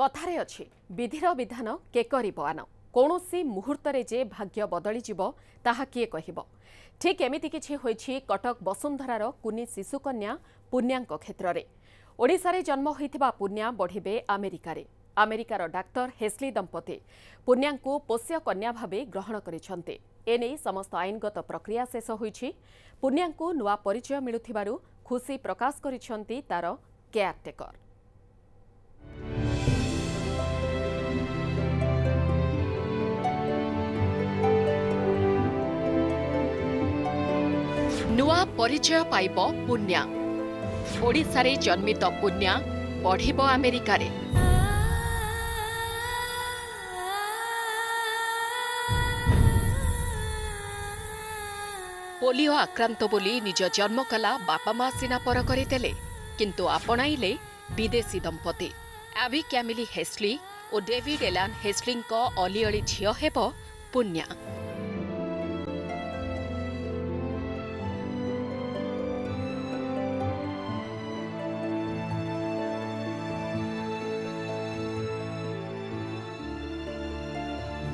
କଥାରେ ଅଛି ବିଧିର ବିଧାନ କେ କରିବ ଆନ? କୌଣସି ମୁହୂର୍ତ୍ତରେ ଯେ ଭାଗ୍ୟ ବଦଳିଯିବ ତାହା କିଏ କହିବ? ଠିକ୍ ଏମିତି କିଛି ହୋଇଛି କଟକ ବସୁନ୍ଧରାର କୁନି ଶିଶୁକନ୍ୟା ପୁଣ୍ୟାଙ୍କ କ୍ଷେତ୍ରରେ। ଓଡ଼ିଶାରେ ଜନ୍ମ ହୋଇଥିବା ପୁଣ୍ୟା ବଢ଼ିବେ ଆମେରିକାରେ। ଆମେରିକାର ଡାକ୍ତର ହେସ୍ଲି ଦମ୍ପତି ପୁଣ୍ୟାଙ୍କୁ ପୋଷ୍ୟ କନ୍ୟା ଭାବେ ଗ୍ରହଣ କରିଛନ୍ତି। ଏନେଇ ସମସ୍ତ ଆଇନଗତ ପ୍ରକ୍ରିୟା ଶେଷ ହୋଇଛି। ପୁଣ୍ୟାଙ୍କୁ ନୂଆ ପରିଚୟ ମିଳୁଥିବାରୁ ଖୁସି ପ୍ରକାଶ କରିଛନ୍ତି ତାର କେୟାରଟେକର। ନୂଆ ପରିଚୟ ପାଇବ ପୁଣ୍ୟା। ଓଡ଼ିଶାରେ ଜନ୍ମିତ ପୁଣ୍ୟା ପଢ଼ିବ ଆମେରିକାରେ। ପୋଲିଓ ଆକ୍ରାନ୍ତ ବୋଲି ନିଜ ଜନ୍ମ କଲା ବାପା ମା ସିନା ପର କରିଦେଲେ କିନ୍ତୁ ଆପଣାଇଲେ ବିଦେଶୀ ଦମ୍ପତି। ଆଭି କ୍ୟାମିଲି ହେସ୍ଲି ଓ ଡେଭିଡ୍ ଏଲାନ୍ ହେସ୍ଲିଙ୍କ ଅଲିଅଳି ଝିଅ ହେବ ପୁଣ୍ୟା।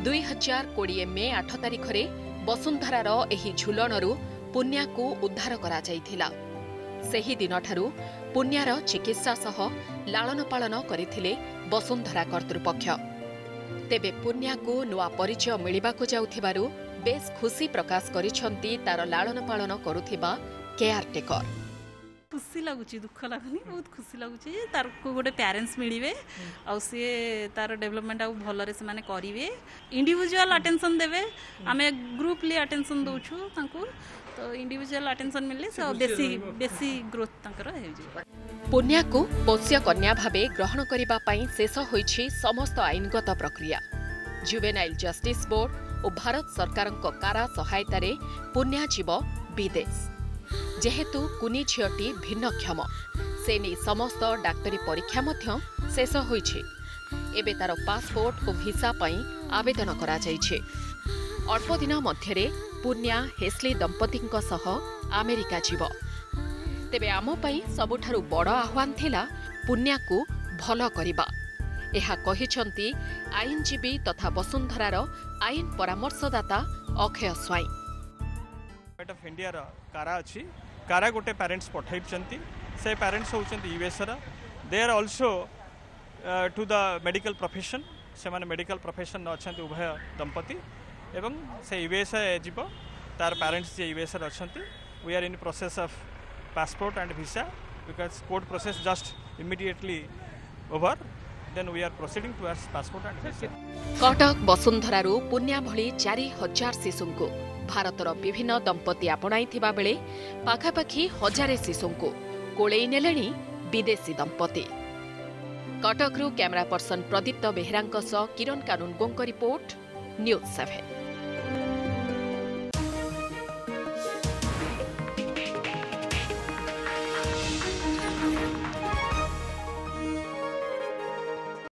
ଦୁଇ ହଜାର କୋଡ଼ିଏ ମେ ଆଠ ତାରିଖରେ ବସୁନ୍ଧରାର ଏହି ଝୁଲଣରୁ ପୁଣ୍ୟାକୁ ଉଦ୍ଧାର କରାଯାଇଥିଲା। ସେହି ଦିନଠାରୁ ପୁଣ୍ୟାର ଚିକିତ୍ସା ସହ ଲାଳନ ପାଳନ କରିଥିଲେ ବସୁନ୍ଧରା କର୍ତ୍ତୃପକ୍ଷ। ତେବେ ପୁଣ୍ୟାକୁ ନୂଆ ପରିଚୟ ମିଳିବାକୁ ଯାଉଥିବାରୁ ବେଶ୍ ଖୁସି ପ୍ରକାଶ କରିଛନ୍ତି ତାର ଲାଳନ ପାଳନ କରୁଥିବା କେୟାରଟେକର। ଖୁସି ଲାଗୁଛି ଦୁଃଖ ଲାଗୁନି ବହୁତ ଖୁସି ଲାଗୁଛି ଯେ ତାକୁ ଗୋଟେ ପ୍ୟାରେଣ୍ଟସ୍ ମିଳିବେ ଆଉ ସିଏ ତାର ଡେଭଲପମେଣ୍ଟ ଆଉ ଭଲରେ ସେମାନେ କରିବେ ଇଣ୍ଡିଭିଜୁଆଲ ଆଟେନସନ୍ ଦେବେ ଆମେ ଗ୍ରୁପଲି ଆଟେନସନ୍ ଦେଉଛୁ ତାଙ୍କୁ ତ ଇଣ୍ଡିଭିଜୁଆଲ ଆଟେନସନ୍ ମିଳିଲେ ସେ ଆଉ ବେଶୀ ବେଶୀ ଗ୍ରୋଥ୍ ତାଙ୍କର ହେଇଯିବ ପୁଣ୍ୟାକୁ ପୋଷ୍ୟ କନ୍ୟା ଭାବେ ଗ୍ରହଣ କରିବା ପାଇଁ ଶେଷ ହୋଇଛି ସମସ୍ତ ଆଇନଗତ ପ୍ରକ୍ରିୟା ଜୁଭେନାଇଲ୍ ଜଷ୍ଟିସ୍ ବୋର୍ଡ ଓ ଭାରତ ସରକାରଙ୍କ କାରା ସହାୟତାରେ ପୁଣ୍ୟା ଯିବ ବିଦେଶ ଯେହେତୁ କୁନି ଝିଅଟି ଭିନ୍ନକ୍ଷମ ସେ ନେଇ ସମସ୍ତ ଡାକ୍ତରୀ ପରୀକ୍ଷା ମଧ୍ୟ ଶେଷ ହୋଇଛି। ଏବେ ତାର ପାସପୋର୍ଟ ଓ ଭିସା ପାଇଁ ଆବେଦନ କରାଯାଇଛି। ଅଳ୍ପ ଦିନ ମଧ୍ୟରେ ପୁଣ୍ୟା ହେସ୍ଲି ଦମ୍ପତିଙ୍କ ସହ ଆମେରିକା ଯିବ। ତେବେ ଆମ ପାଇଁ ସବୁଠାରୁ ବଡ଼ ଆହ୍ୱାନ ଥିଲା ପୁଣ୍ୟାକୁ ଭଲ କରିବା। ଏହା କହିଛନ୍ତି ଆଇନଜୀବୀ ତଥା ବସୁନ୍ଧରାର ଆଇନ ପରାମର୍ଶଦାତା ଅକ୍ଷୟ ସ୍ୱାଇଁ। ଗଭର୍ଣ୍ଣମେଣ୍ଟ ଅଫ୍ ଇଣ୍ଡିଆର କାରା ଅଛି। କାରା ଗୋଟେ ପ୍ୟାରେଣ୍ଟସ୍ ପଠାଇଛନ୍ତି। ସେ ପ୍ୟାରେଣ୍ଟସ୍ ହେଉଛନ୍ତି ୟୁଏସ୍ର they are also to the medical profession ସେମାନେ ମେଡ଼ିକାଲ ପ୍ରଫେସନ୍ ଅଛନ୍ତି ଉଭୟ ଦମ୍ପତି। ଏବଂ ସେ ୟୁଏସ୍ଏ ଯିବ। ତାର ପ୍ୟାରେଣ୍ଟସ୍ ଯିଏ ୟୁଏସ୍ରେ ଅଛନ୍ତି। We are in process of passport and visa because court process just immediately over then we are proceeding towards passport and visa Cuttack ବସୁନ୍ଧରାରୁ ପୁଣ୍ୟା ଭଳି ଚାରି ହଜାର ଶିଶୁଙ୍କୁ ଭାରତର ବିଭିନ୍ନ ଦମ୍ପତି ଆପଣାଇଥିବା ବେଳେ ପାଖାପାଖି ହଜାରେ ଶିଶୁଙ୍କୁ କୋଳେଇ ନେଲେଣି ବିଦେଶୀ ଦମ୍ପତି। କଟକରୁ କ୍ୟାମେରା ପର୍ସନ ପ୍ରଦୀପ୍ତ ବେହେରାଙ୍କ ସହ କିରଣ କାନୁନଗୋଙ୍କ ରିପୋର୍ଟ ନ୍ୟୁଜ୍ ସେଭେନ୍।